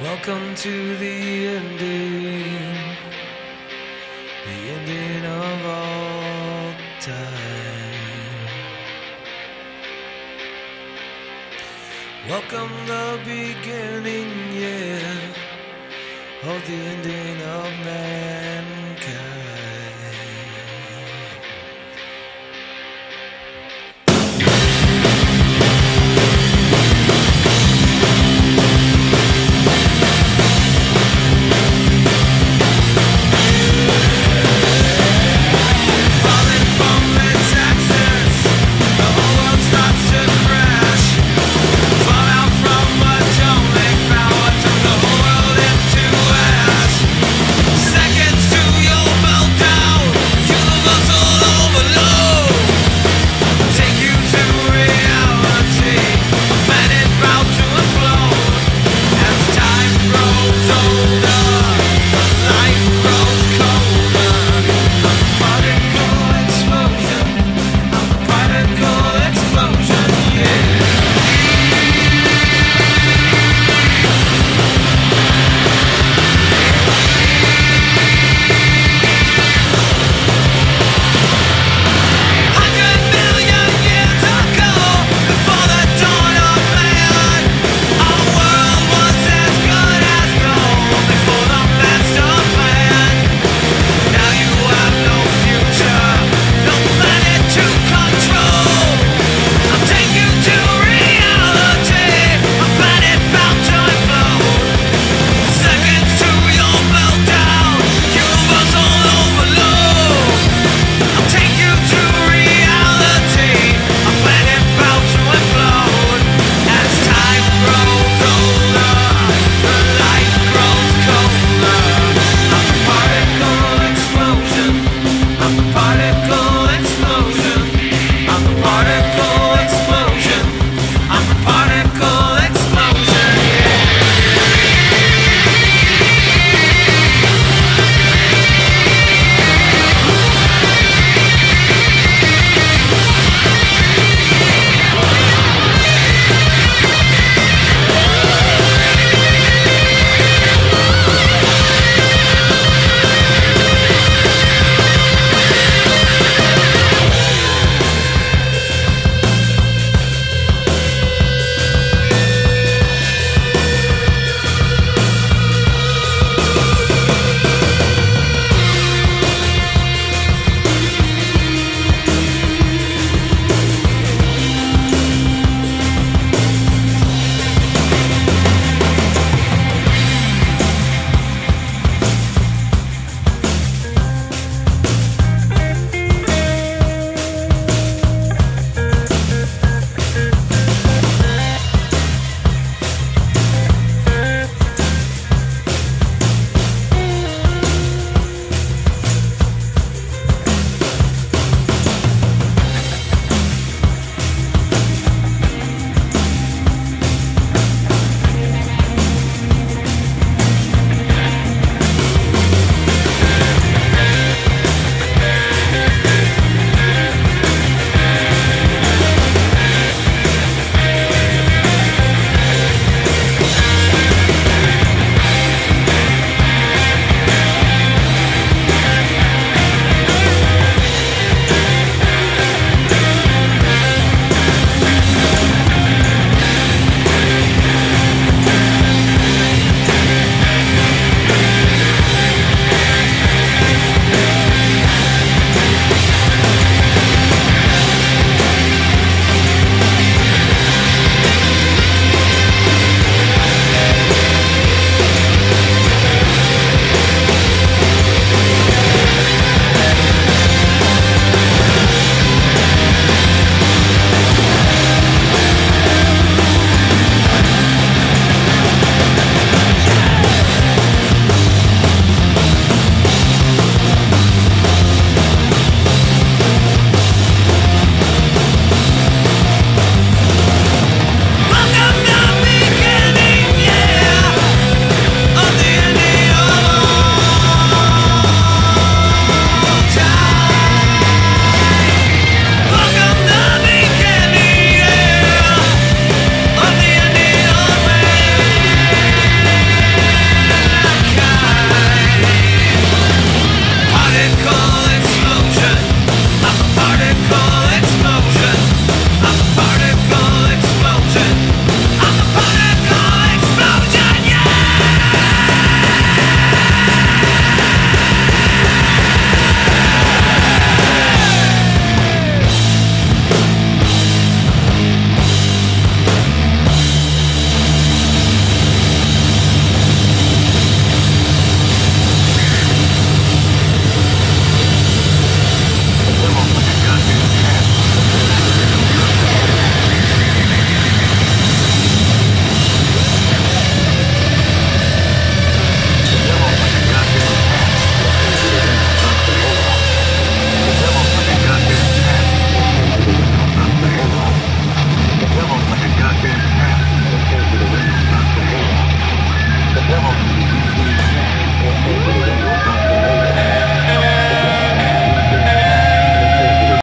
Welcome to the ending, the ending of all time. Welcome the beginning, yeah, of the ending of man.